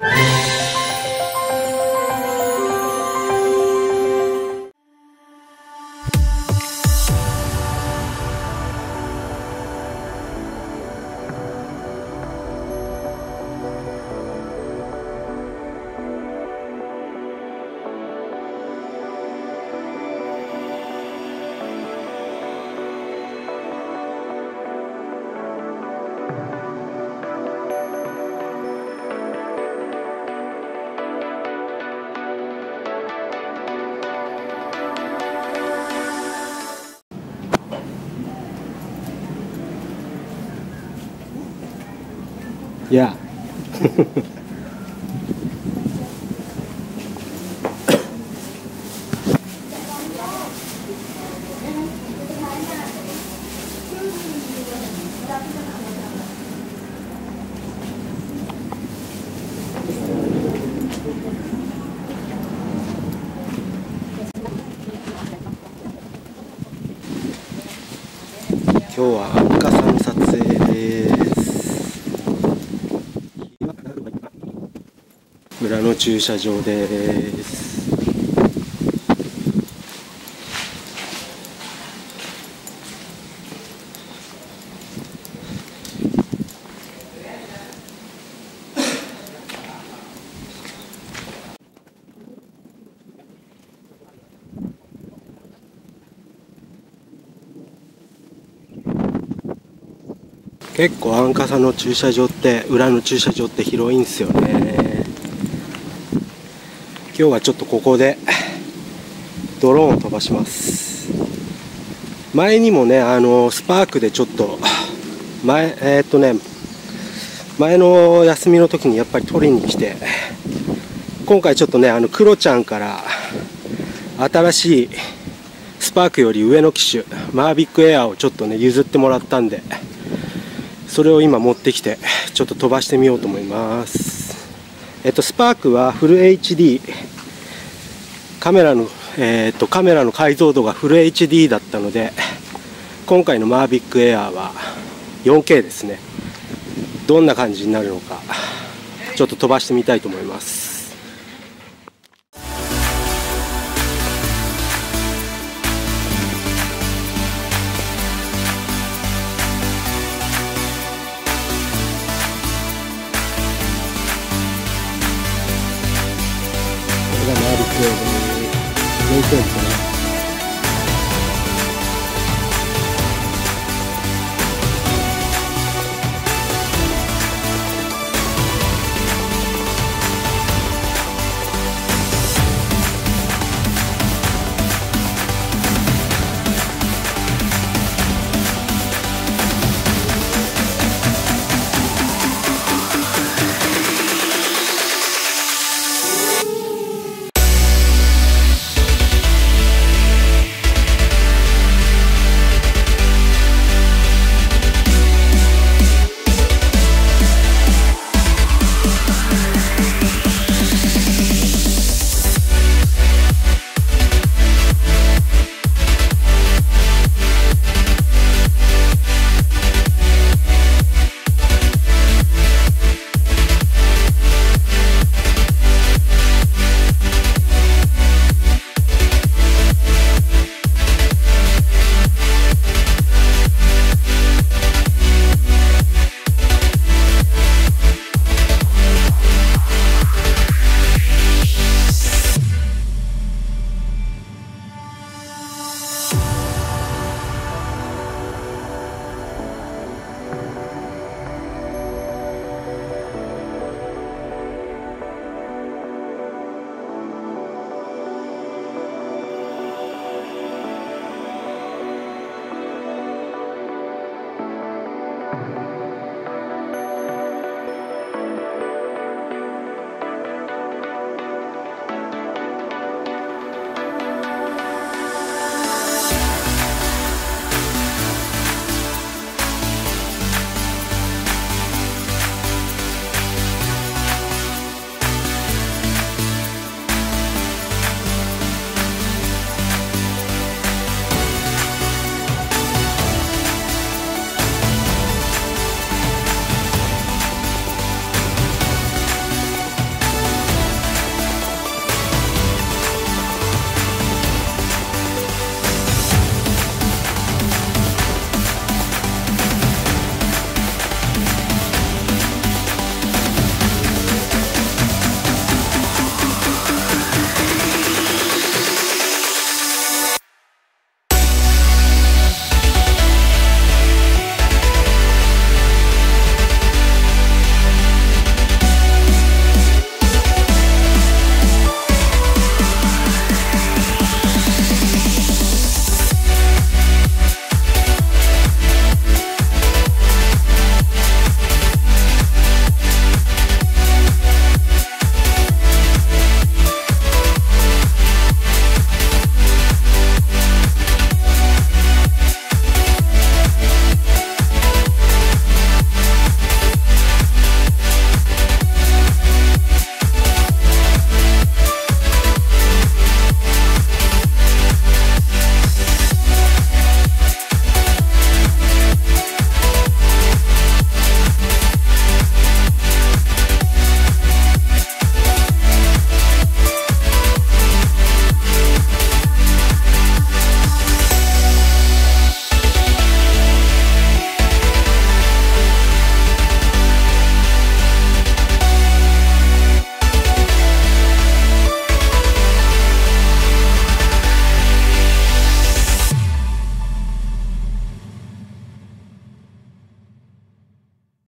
you Yeah. 今日はアンカサの撮影です裏の駐車場です。結構アンカサの駐車場って裏の駐車場って広いんですよね。今日はちょっとここでドローンを飛ばします。前にもねあのスパークでちょっと前えー、っとね前の休みの時にやっぱり取りに来て今回ちょっとねあのクロちゃんから新しいスパークより上の機種マービックエアをちょっとね譲ってもらったんでそれを今持ってきてちょっと飛ばしてみようと思います。えっとスパークはフル HD カメラのえー、っとカメラの解像度がフル HD だったので今回のマービックエアーは 4K ですね。どんな感じになるのかちょっと飛ばしてみたいと思います。これがマービックエアで 4K ですね